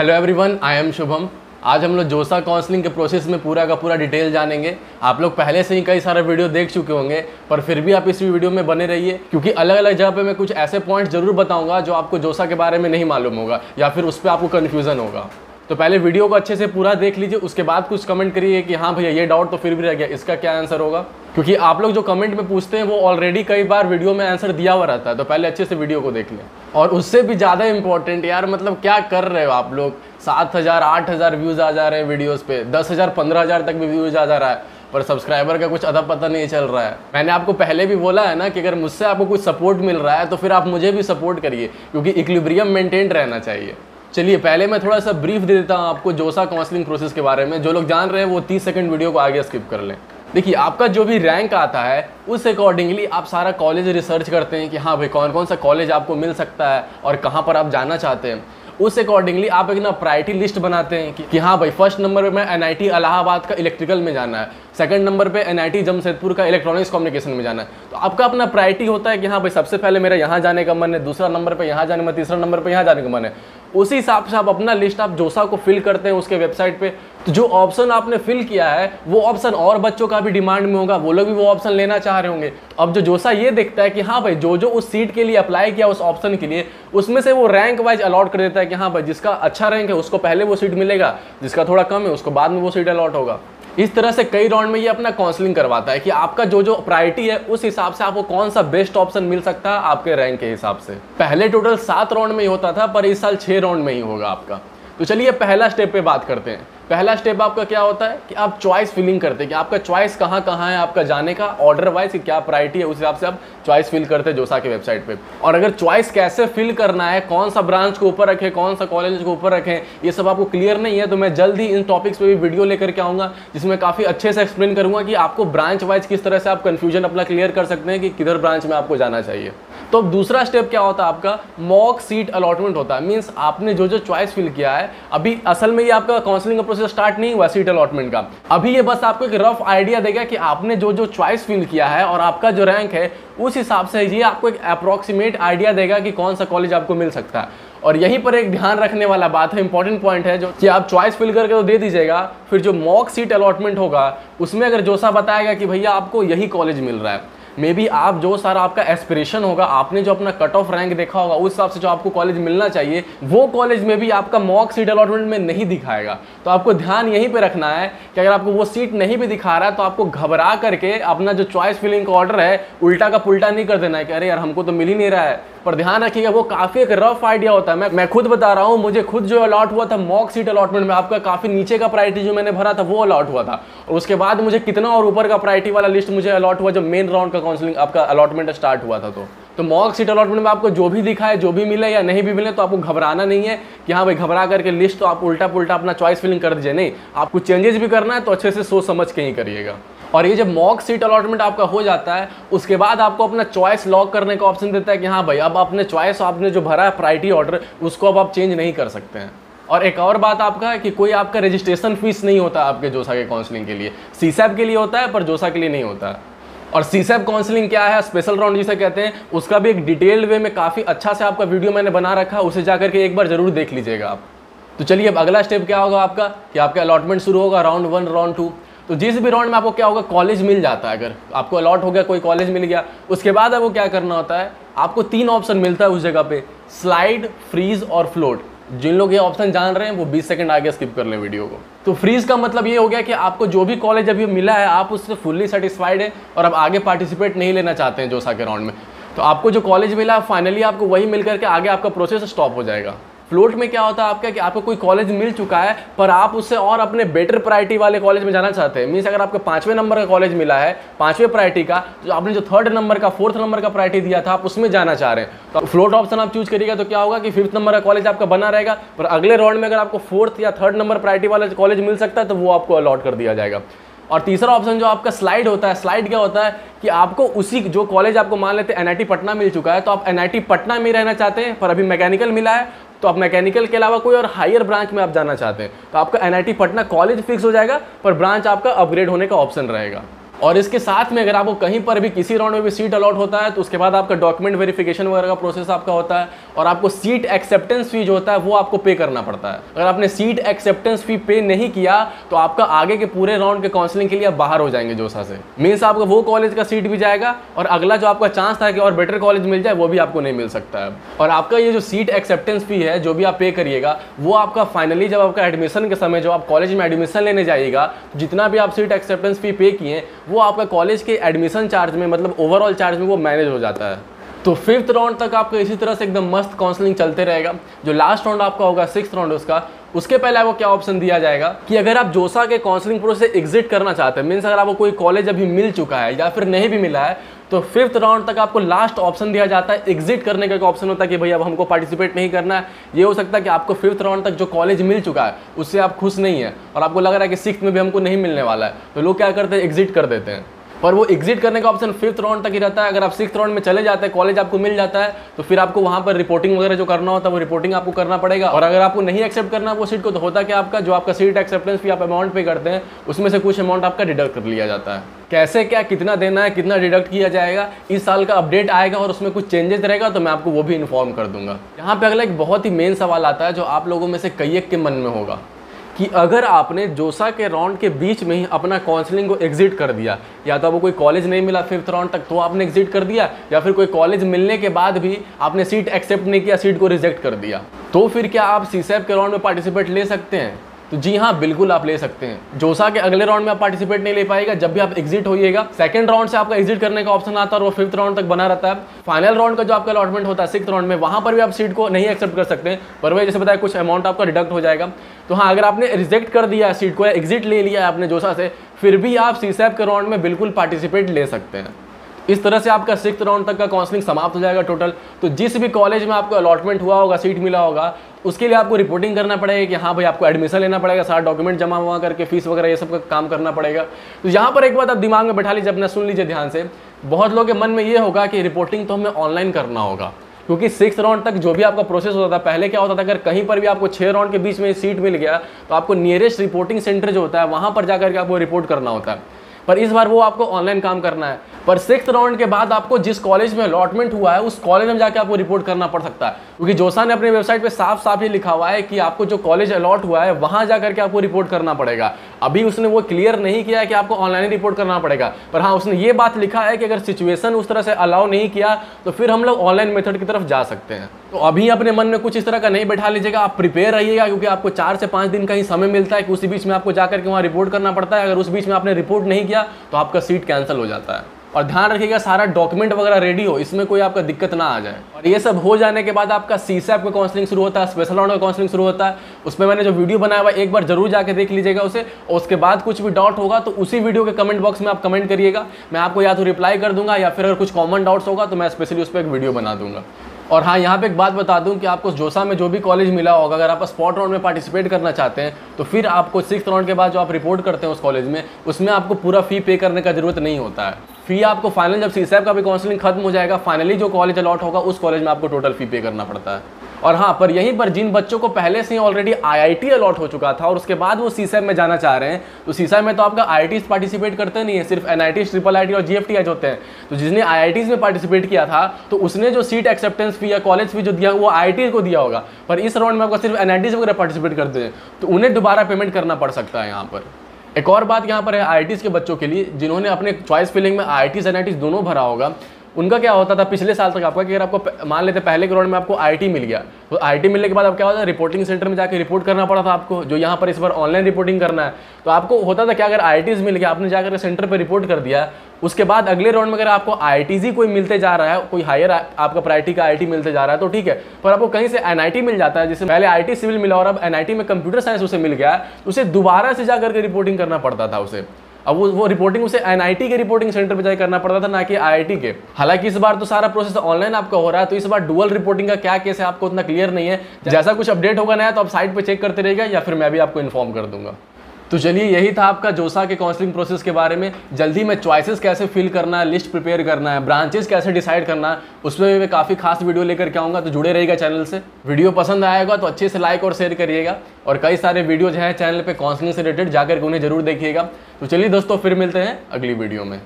Hello everyone I am Shubham. आज हम लोग जोसा काउंसलिंग के प्रोसेस में पूरा का पूरा डिटेल जानेंगे। आप लोग पहले से ही कई सारे वीडियो देख चुके होंगे, पर फिर भी आप इस वीडियो में बने रहिए, क्योंकि अलग अलग जगह पे मैं कुछ ऐसे पॉइंट्स ज़रूर बताऊँगा जो आपको जोसा के बारे में नहीं मालूम होगा, या फिर उस पर आपको कन्फ्यूज़न होगा। तो पहले वीडियो को अच्छे से पूरा देख लीजिए, उसके बाद कुछ कमेंट करिए कि हाँ भैया, ये डाउट तो फिर भी रह गया, इसका क्या आंसर होगा? क्योंकि आप लोग जो कमेंट में पूछते हैं, वो ऑलरेडी कई बार वीडियो में आंसर दिया हुआ रहता है तो पहले अच्छे से वीडियो को देख लें। और उससे भी ज़्यादा इंपॉर्टेंट यार मतलब क्या कर रहे हो आप लोग? सात हज़ार, आठ हज़ार व्यूज़ आ जा रहे हैं वीडियोज़ पे, दस हज़ार, पंद्रह हज़ार तक भी व्यूज़ आ जा रहा है, पर सब्सक्राइबर का कुछ अदा पता नहीं चल रहा है। मैंने आपको पहले भी बोला है ना कि अगर मुझसे आपको कुछ सपोर्ट मिल रहा है तो फिर आप मुझे भी सपोर्ट करिए, क्योंकि इक्लिब्रियम मेंटेन रहना चाहिए। चलिए पहले मैं थोड़ा सा ब्रीफ दे देता हूँ आपको जोसा काउंसलिंग प्रोसेस के बारे में। जो लोग जान रहे हैं वो 30 सेकंड वीडियो को आगे स्किप कर लें। देखिए आपका जो भी रैंक आता है उस अकॉर्डिंगली आप सारा कॉलेज रिसर्च करते हैं कि हाँ भाई कौन कौन सा कॉलेज आपको मिल सकता है और कहाँ पर आप जाना चाहते हैं। उस अकॉर्डिंगली आप एक ना प्रायोरिटी लिस्ट बनाते हैं कि, कि हाँ भाई फ़र्स्ट नंबर पे मैं एनआईटी इलाहाबाद का इलेक्ट्रिकल में जाना है। सेकंड नंबर पे एनआईटी जमशेदपुर का इलेक्ट्रॉनिक्स कम्युनिकेशन में जाना है। तो आपका अपना प्रायरिटी होता है कि हाँ भाई सबसे पहले मेरा यहाँ जाने का मन है दूसरा नंबर पर यहाँ जाने का तीसरा नंबर पर यहाँ जाने का मन है। उसी हिसाब से आप अपना लिस्ट आप जोसा को फिल करते हैं उसके वेबसाइट पे। तो जो ऑप्शन आपने फिल किया है, वो ऑप्शन और बच्चों का भी डिमांड में होगा, वो लोग भी वो ऑप्शन लेना चाह रहे होंगे। तो अब जो जोसा ये देखता है कि हाँ भाई जो जो उस सीट के लिए अप्लाई किया उस ऑप्शन के लिए, उसमें से वो रैंक वाइज अलॉट कर देता है कि हाँ भाई, जिसका अच्छा रैंक है, उसको पहले वो सीट मिलेगा, जिसका थोड़ा कम है, उसको बाद में वो सीट अलॉट होगा। इस तरह से कई राउंड में ये अपना काउंसलिंग करवाता है कि आपका जो जो प्रायोरिटी है, उस हिसाब से आपको कौन सा बेस्ट ऑप्शन मिल सकता है आपके रैंक के हिसाब से। पहले टोटल सात राउंड में ही होता था, पर इस साल छः राउंड में ही होगा आपका। तो चलिए पहला स्टेप पे बात करते हैं। पहला स्टेप आपका क्या होता है कि आप चॉइस फिलिंग करते हैं कि आपका चॉइस कहाँ कहाँ है, आपका जाने का ऑर्डर वाइज कि क्या प्रायोरिटी है, उस हिसाब से आप चॉइस फिल करते हैं जोसा के वेबसाइट पे। और अगर चॉइस कैसे फिल करना है, कौन सा ब्रांच को ऊपर रखें, कौन सा कॉलेज को ऊपर रखें, ये सब आपको क्लियर नहीं है तो मैं जल्द ही इन टॉपिक्स पर भी वीडियो लेकर के आऊँगा, जिसमें काफ़ी अच्छे से एक्सप्लेन करूँगा कि आपको ब्रांच वाइज किस तरह से आप कन्फ्यूज़न अपना क्लियर कर सकते हैं कि किधर ब्रांच में आपको जाना चाहिए। तो अब दूसरा स्टेप क्या होता है आपका? मॉक सीट अलॉटमेंट होता है। मीन्स आपने जो जो चॉइस फिल किया है, अभी असल में ये आपका काउंसलिंग का प्रोसेस स्टार्ट नहीं हुआ सीट अलॉटमेंट का। अभी ये बस आपको एक रफ आइडिया देगा कि आपने जो जो चॉइस फिल किया है और आपका जो रैंक है, उस हिसाब से ये आपको एक अप्रोक्सीमेट आइडिया देगा कि कौन सा कॉलेज आपको मिल सकता है। और यहीं पर एक ध्यान रखने वाला बात है इंपॉर्टेंट पॉइंट है जो कि आप चॉइस फिल करके तो दे दीजिएगा, फिर जो मॉक सीट अलॉटमेंट होगा, उसमें अगर जोसा बताएगा कि भैया आपको यही कॉलेज मिल रहा है। मे बी आप जो सारा आपका एस्पिरेशन होगा, आपने जो अपना कट ऑफ़ रैंक देखा होगा, उस हिसाब से जो आपको कॉलेज मिलना चाहिए, वो कॉलेज में भी आपका मॉक सीट अलॉटमेंट में नहीं दिखाएगा। तो आपको ध्यान यहीं पे रखना है कि अगर आपको वो सीट नहीं भी दिखा रहा है तो आपको घबरा करके अपना जो चॉइस फिलिंग का ऑर्डर है, उल्टा का पुल्टा नहीं कर देना है कि, अरे यार, हमको तो मिल ही नहीं रहा है। पर ध्यान रखिएगा, वो काफ़ी एक रफ आइडिया होता है। मैं मैं खुद बता रहा हूँ, मुझे खुद जो अलॉट हुआ था मॉक सीट अलॉटमेंट में आपका काफ़ी नीचे का प्रायोरिटी जो मैंने भरा था, वो अलॉट हुआ था। और उसके बाद मुझे कितना और ऊपर का प्रायोरिटी वाला लिस्ट मुझे अलॉट हुआ जब मेन राउंड का काउंसलिंग आपका अलॉटमेंट स्टार्ट हुआ था तो। तो मॉक सीट अलॉटमेंट में आपको जो भी दिखा है, जो भी मिले या नहीं भी मिले तो आपको घबराना नहीं है कि हाँ भाई, घबरा करके लिस्ट तो आप उल्टा पुल्टा अपना चॉइस फिलिंग कर दीजिए। नहीं, आपको चेंजेस भी करना है तो अच्छे से सोच समझ के ही करिएगा। और ये जब मॉक सीट अलॉटमेंट आपका हो जाता है, उसके बाद आपको अपना चॉइस लॉक करने का ऑप्शन देता है कि हाँ भाई, अब अपने चॉइस आपने जो भरा है प्रायोरिटी ऑर्डर उसको अब आप चेंज नहीं कर सकते हैं। और एक और बात आपका है कि कोई आपका रजिस्ट्रेशन फ़ीस नहीं होता आपके जोसा के काउंसलिंग के लिए। सी के लिए होता है, पर जोसा के लिए नहीं होता। है और सी काउंसलिंग क्या है? स्पेशल राउंड जिसे कहते हैं, उसका भी एक डिटेल्ड वे में काफ़ी अच्छा से आपका वीडियो मैंने बना रखा है, उसे जाकर के एक बार ज़रूर देख लीजिएगा आप। तो चलिए अब अगला स्टेप क्या होगा आपका? कि आपका अलॉटमेंट शुरू होगा राउंड वन राउंड टू तो जिस भी राउंड में आपको क्या होगा कॉलेज मिल जाता है अगर। आपको अलॉट हो गया, कोई कॉलेज मिल गया, उसके बाद आपको क्या करना होता है, आपको तीन ऑप्शन मिलता है उस जगह पे स्लाइड फ्रीज और फ्लोट जिन लोग ये ऑप्शन जान रहे हैं, वो 20 सेकंड आगे स्किप कर लें वीडियो को। तो फ्रीज का मतलब ये हो गया कि आपको जो भी कॉलेज अभी मिला है, आप उससे फुल्ली सेटिस्फाइड है और अब आगे पार्टिसिपेट नहीं लेना चाहते हैं जोसा के राउंड में। तो आपको जो कॉलेज मिला फाइनली आपको वही मिल करके आगे आपका प्रोसेस स्टॉप हो जाएगा। फ्लोट में क्या होता है आपका कि आपको कोई कॉलेज मिल चुका है, पर आप उससे और अपने बेटर प्रायोरिटी वाले कॉलेज में जाना चाहते हैं। मीन्स अगर आपको पाँचवें नंबर का कॉलेज मिला है, पाँचवें प्रायोरिटी का तो आपने जो थर्ड नंबर का फोर्थ नंबर का प्रायोरिटी दिया था, आप उसमें जाना चाह रहे हैं। तो फ्लोट ऑप्शन आप चूज़ करिएगा तो क्या होगा कि फिफ्थ नंबर का कॉलेज आपका बना रहेगा, पर अगले राउंड में अगर आपको फोर्थ या थर्ड नंबर प्रायोरिटी वाला कॉलेज मिल सकता है तो वो आपको अलॉट कर दिया जाएगा। और तीसरा ऑप्शन जो आपका स्लाइड होता है स्लाइड क्या होता है कि आपको उसी जो कॉलेज आपको मान लेते हैं एनआईटी पटना मिल चुका है तो आप एनआईटी पटना में रहना चाहते हैं, पर अभी मैकेनिकल मिला है तो आप मैकेनिकल के अलावा कोई और हायर ब्रांच में आप जाना चाहते हैं तो आपका एनआईटी पटना कॉलेज फिक्स हो जाएगा, पर ब्रांच आपका अपग्रेड होने का ऑप्शन रहेगा। और इसके साथ में अगर आपको कहीं पर भी किसी राउंड में भी सीट अलॉट होता है तो उसके बाद आपका डॉक्यूमेंट वेरिफिकेशन वगैरह का प्रोसेस आपका होता है और आपको सीट एक्सेप्टेंस फ़ी जो होता है, वो आपको पे करना पड़ता है। अगर आपने सीट एक्सेप्टेंस फ़ी पे नहीं किया तो आपका आगे के पूरे राउंड के काउंसलिंग के लिए आप बाहर हो जाएँगे जोसा से। मीन्स आपका वो कॉलेज का सीट भी जाएगा और अगला जो आपका चांस था कि और बेटर कॉलेज मिल जाए, वो भी आपको नहीं मिल सकता है। और आपका ये जो सीट एक्सेप्टेंस फ़ी है, जो भी आप पे करिएगा, वो आपका फाइनली जब आपका एडमिशन के समय जो आप कॉलेज में एडमिशन लेने जाइएगा जितना भी आप सीट एक्सेप्टेंस फ़ी पे किए वो आपका कॉलेज के एडमिशन चार्ज में मतलब ओवरऑल चार्ज में वो मैनेज हो जाता है। तो फिफ्थ राउंड तक आपका इसी तरह से एकदम मस्त काउंसलिंग चलते रहेगा। जो लास्ट राउंड आपका होगा सिक्स राउंड उसका, उसके पहले आपको क्या ऑप्शन दिया जाएगा? कि अगर आप जोसा के काउंसलिंग प्रोसेस एग्जिट करना चाहते हैं मीन्स अगर आपको कोई कॉलेज अभी मिल चुका है या फिर नहीं भी मिला है तो फिफ्थ राउंड तक आपको लास्ट ऑप्शन दिया जाता है। एग्जिट करने का ऑप्शन होता है कि भाई अब हमको पार्टिसिपेट नहीं करना है। ये हो सकता है कि आपको फिफ्थ राउंड तक जो कॉलेज मिल चुका है, उससे आप खुश नहीं है और आपको लग रहा है कि सिक्स में भी हमको नहीं मिलने वाला है। तो लोग क्या करते हैं? एग्जिट कर देते हैं। पर वो एग्जिट करने का ऑप्शन फिफ्थ राउंड तक ही रहता है। अगर आप सिक्स राउंड में चले जाते हैं कॉलेज आपको मिल जाता है तो फिर आपको वहाँ पर रिपोर्टिंग वगैरह जो करना होता है, वो रिपोर्टिंग आपको करना पड़ेगा। और अगर आपको नहीं एक्सेप्ट करना वो सीट को तो होता क्या आपका? जो आपका सीट एक्सेप्टेंस भी आप अमाउंट पे करते हैं, उसमें से कुछ अमाउंट आपका डिडक्ट कर लिया जाता है। कैसे, क्या, कितना देना है, कितना डिडक्ट किया जाएगा, इस साल का अपडेट आएगा और उसमें कुछ चेंजेस रहेगा तो मैं आपको वो भी इन्फॉर्म कर दूँगा। यहाँ पे अगला एक बहुत ही मेन सवाल आता है, जो आप लोगों में से कई एक के मन में होगा, कि अगर आपने जोसा के राउंड के बीच में ही अपना काउंसलिंग को एग्जिट कर दिया, या तो आपको कोई कॉलेज नहीं मिला फिफ्थ राउंड तक तो आपने एग्जिट कर दिया, या फिर कोई कॉलेज मिलने के बाद भी आपने सीट एक्सेप्ट नहीं किया सीट को रिजेक्ट कर दिया तो फिर क्या आप सी के राउंड में पार्टिसिपेट ले सकते हैं? तो जी हाँ बिल्कुल आप ले सकते हैं। जोसा के अगले राउंड में आप पार्टिसिपेट नहीं ले पाएगा। जब भी आप एग्जिट होइएगा सेकंड राउंड से आपका एग्जिट करने का ऑप्शन आता है और वो फिफ्थ राउंड तक बना रहता है। फाइनल राउंड का जो आपका अलॉटमेंट होता है सिक्स राउंड में, वहाँ पर भी आप सीट को नहीं एक्सेप्ट कर सकते पर वही जैसे बताया, कुछ अमाउंट आपका डिडक्ट हो जाएगा। तो हाँ अगर आपने रिजेक्ट कर दिया सीट को या एग्जिट ले लिया है आपने जोसा से, फिर भी आप सी के राउंड में बिल्कुल पार्टिसिपेट ले सकते हैं। इस तरह से आपका सिक्स राउंड तक का काउंसलिंग समाप्त हो जाएगा टोटल तो जिस भी कॉलेज में आपको अलॉटमेंट हुआ होगा सीट मिला होगा, उसके लिए आपको रिपोर्टिंग करना पड़ेगा कि हाँ भाई, आपको एडमिशन लेना पड़ेगा, सारा डॉक्यूमेंट जमा हुआ करके फ़ीस वगैरह ये सब का काम करना पड़ेगा। तो यहाँ पर एक बात आप दिमाग में बैठा लीजिए, अपना सुन लीजिए ध्यान से। बहुत लोगों के मन में ये होगा कि रिपोर्टिंग तो हमें ऑनलाइन करना होगा, क्योंकि सिक्स राउंड तक जो भी आपका प्रोसेस होता था, पहले क्या होता था, अगर कहीं पर भी आपको छः राउंड के बीच में सीट मिल गया तो आपको नियरेस्ट रिपोर्टिंग सेंटर जो होता है, वहाँ पर जाकर के आपको रिपोर्ट करना होता है। पर इस बार वो आपको ऑनलाइन काम करना है। पर सिक्स राउंड के बाद आपको जिस कॉलेज में अलॉटमेंट हुआ है, उस कॉलेज में जाके आपको रिपोर्ट करना पड़ सकता है। क्योंकि जोसा ने अपने वेबसाइट पे साफ़ साफ़ ये लिखा हुआ है कि आपको जो कॉलेज अलॉट हुआ है, वहाँ जाकर के आपको रिपोर्ट करना पड़ेगा। अभी उसने वो क्लियर नहीं किया कि आपको ऑनलाइन रिपोर्ट करना पड़ेगा। पर हाँ उसने ये बात लिखा है कि अगर सिचुएशन उस तरह से अलाउ नहीं किया तो फिर हम लोग ऑनलाइन मेथड की तरफ़ जा सकते हैं। तो अभी अपने मन में कुछ इस तरह का नहीं बैठा लीजिएगा, आप प्रिपेयर रहिएगा, क्योंकि आपको चार से पाँच दिन का ही समय मिलता है कि उसी बीच में आपको जाकर के वहाँ रिपोर्ट करना पड़ता है। अगर उस बीच में आपने रिपोर्ट नहीं किया तो आपका सीट कैंसिल हो जाता है। और ध्यान रखिएगा, सारा डॉक्यूमेंट वगैरह रेडी हो, इसमें कोई आपका दिक्कत ना आ जाए। और ये सब हो जाने के बाद आपका सी सैप का काउंसलिंग शुरू होता है स्पेशल राउंड का काउंसलिंग शुरू होता है। उसमें मैंने जो वीडियो बनाया हुआ एक बार ज़रूर जाके देख लीजिएगा उसे। और उसके बाद कुछ भी डाउट होगा तो उसी वीडियो के कमेंट बॉक्स में आप कमेंट करिएगा। मैं आपको या तो रिप्लाई कर दूँगा, या फिर अगर कुछ कॉमन डाउट्स होगा तो मैं स्पेशली उस पर एक वीडियो बना दूँगा। और हाँ यहाँ पे एक बात बता दूँ कि आपको जोसा में जो भी कॉलेज मिला होगा, अगर आप स्पॉट राउंड में पार्टिसिपेट करना चाहते हैं तो फिर आपको सिक्स राउंड के बाद जो आप रिपोर्ट करते हैं उस कॉलेज में, उसमें आपको पूरा फ़ी पे करने का ज़रूरत नहीं होता है। फ़ी आपको फाइनल जब सी का भी काउंसलिंग खत्म हो जाएगा फाइनली जो कॉलेज अलॉट होगा, उस कॉलेज में आपको टोटल फ़ी पे करना पड़ता है। और हाँ पर यहीं पर जिन बच्चों को पहले से ही ऑलरेडी आईआईटी अलॉट हो चुका था और उसके बाद वो सीसैम में जाना चाह रहे हैं तो सीसैम में तो आपका आई पार्टिसिपेट करते नहीं है, सिर्फ़ एन आई ट्रिपल आईटी और जी होते हैं। तो जिसने आई में पार्टिसिपेट किया था तो उसने जो सीट एक्सेप्टेंस फ़ी या कॉलेज फ़ी जो दिया, वो आई को दिया होगा। पर इस राउंड में आपका सिर्फ़ एन वगैरह पार्टिसिपेट करते हैं तो उन्हें दोबारा पेमेंट करना पड़ सकता है यहाँ पर। एक और बात यहाँ पर है आई के बच्चों के लिए, जिन्होंने अपने चॉइस फिलिंग में आई टी दोनों भरा होगा उनका क्या होता था पिछले साल तक आपका कि अगर आपको मान लेते पहले के राउंड में आपको आईटी मिल गया तो आईटी मिलने के बाद आप क्या होता है रिपोर्टिंग सेंटर में जाकर रिपोर्ट करना पड़ा था आपको, जो यहाँ पर इस बार ऑनलाइन रिपोर्टिंग करना है। तो आपको होता था क्या अगर आई मिल गया, आपने जाकर सेंटर पर रिपोर्ट कर दिया, उसके बाद अगले राउंड में अगर आपको आई कोई मिलते जा रहा है, कोई हायर आपका प्रायोरिटी का आई मिलते जा रहा है तो ठीक है। पर आपको कहीं से एनआईटी मिल जाता है जैसे पहले आई सिविल मिला और अब एनआईटी में कंप्यूटर साइंस उसे मिल गया, उसे दोबारा से जाकर के रिपोर्टिंग करना पड़ता था उसे। अब वो वो रिपोर्टिंग उसे एनआईटी के रिपोर्टिंग सेंटर पर जाए करना पड़ता था, ना कि आईआईटी के। हालाँकि इस बार तो सारा प्रोसेस ऑनलाइन आपका हो रहा है तो इस बार डुअल रिपोर्टिंग का क्या केस है, आपको उतना क्लियर नहीं है। जैसा कुछ अपडेट होगा नया तो आप साइट पर चेक करते रहेगा या फिर मैं भी आपको इन्फॉर्म कर दूँगा। तो चलिए, यही था आपका जोसा के काउंसलिंग प्रोसेस के बारे में। जल्दी मैं चॉइसेस कैसे फिल करना है लिस्ट प्रिपेयर करना है ब्रांचेस कैसे डिसाइड करना है, उसमें भी मैं काफ़ी खास वीडियो लेकर के आऊँगा तो जुड़े रहेगा चैनल से। वीडियो पसंद आएगा तो अच्छे से लाइक और शेयर करिएगा। और कई सारे वीडियोज़ हैं चैनल पर काउंसलिंग से रिलेटेड जाकर के उन्हें ज़रूर देखिएगा। तो चलिए दोस्तों, फिर मिलते हैं अगली वीडियो में।